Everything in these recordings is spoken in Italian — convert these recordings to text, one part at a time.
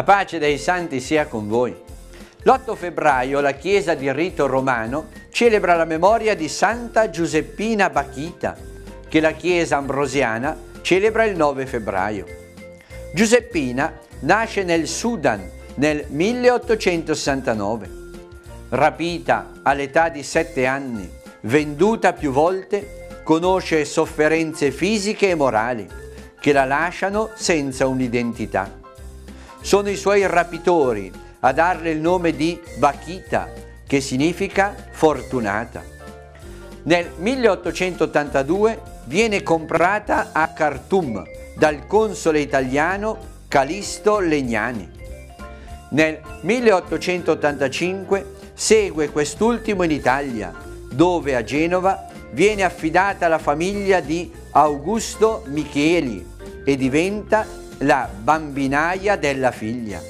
La pace dei santi sia con voi. L'8 febbraio la Chiesa di rito romano celebra la memoria di Santa Giuseppina Bachita, che la Chiesa ambrosiana celebra il 9 febbraio. Giuseppina nasce nel Sudan nel 1869. Rapita all'età di sette anni, venduta più volte, conosce sofferenze fisiche e morali che la lasciano senza un'identità. Sono i suoi rapitori a darle il nome di Bakita, che significa fortunata. Nel 1882 viene comprata a Khartoum dal console italiano Calisto Legnani. Nel 1885 segue quest'ultimo in Italia, dove a Genova viene affidata alla famiglia di Augusto Micheli e diventa la bambinaia della figlia.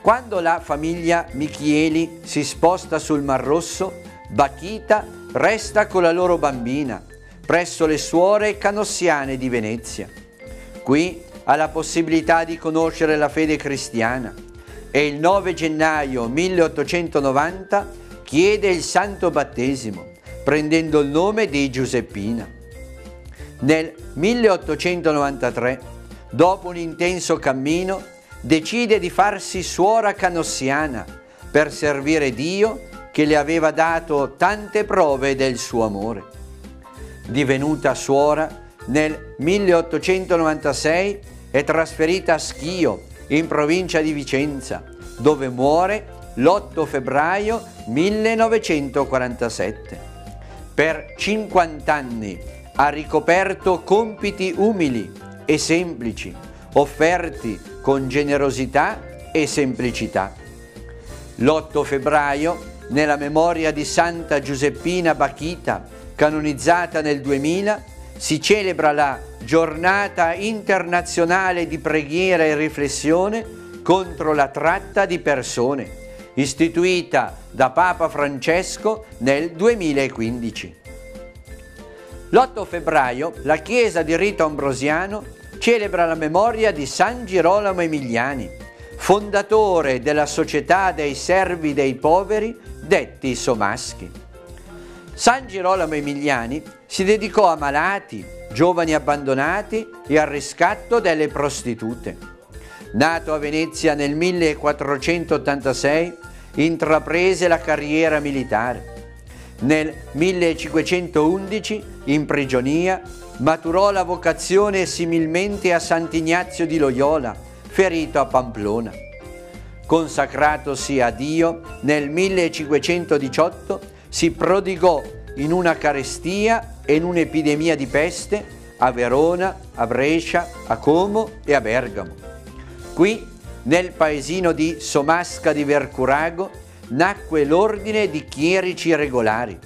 Quando la famiglia Michieli si sposta sul Mar Rosso, Bachita resta con la loro bambina presso le suore canossiane di Venezia. Qui ha la possibilità di conoscere la fede cristiana e il 9 gennaio 1890 chiede il santo battesimo prendendo il nome di Giuseppina. Nel 1893 dopo un intenso cammino, decide di farsi suora canossiana per servire Dio che le aveva dato tante prove del suo amore. Divenuta suora, nel 1896 è trasferita a Schio, in provincia di Vicenza, dove muore l'8 febbraio 1947. Per 50 anni ha ricoperto compiti umili e semplici, offerti con generosità e semplicità. L'8 febbraio, nella memoria di Santa Giuseppina Bachita, canonizzata nel 2000, si celebra la giornata internazionale di preghiera e riflessione contro la tratta di persone, istituita da Papa Francesco nel 2015. L'8 febbraio la Chiesa di rito ambrosiano celebra la memoria di San Girolamo Emiliani, fondatore della Società dei Servi dei Poveri, detti Somaschi. San Girolamo Emiliani si dedicò a malati, giovani abbandonati e al riscatto delle prostitute. Nato a Venezia nel 1486, intraprese la carriera militare nel 1511, in prigionia, maturò la vocazione similmente a Sant'Ignazio di Loyola, ferito a Pamplona. Consacratosi a Dio, nel 1518 si prodigò in una carestia e in un'epidemia di peste a Verona, a Brescia, a Como e a Bergamo. Qui, nel paesino di Somasca di Vercurago, nacque l'ordine di chierici regolari.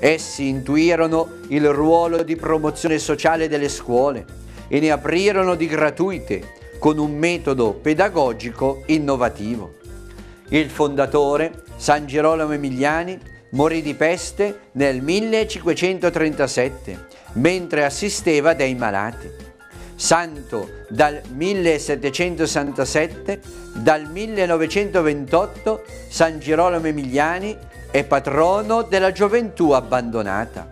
Essi intuirono il ruolo di promozione sociale delle scuole e ne aprirono di gratuite con un metodo pedagogico innovativo. Il fondatore, San Girolamo Emiliani, morì di peste nel 1537 mentre assisteva dei malati santo dal 1767, dal 1928 San Girolamo Emiliani è patrono della gioventù abbandonata.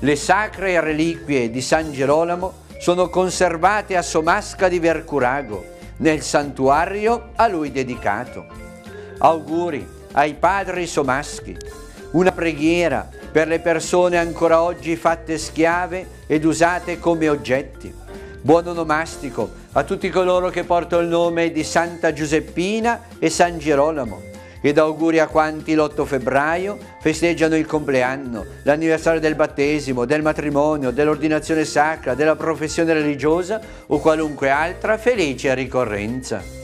Le sacre reliquie di San Girolamo sono conservate a Somasca di Vercurago, nel santuario a lui dedicato. Auguri ai padri somaschi, una preghiera per le persone ancora oggi fatte schiave ed usate come oggetti Buon onomastico a tutti coloro che portano il nome di Santa Giuseppina e San Girolamo ed auguri a quanti l'8 febbraio festeggiano il compleanno, l'anniversario del battesimo, del matrimonio, dell'ordinazione sacra, della professione religiosa o qualunque altra felice ricorrenza.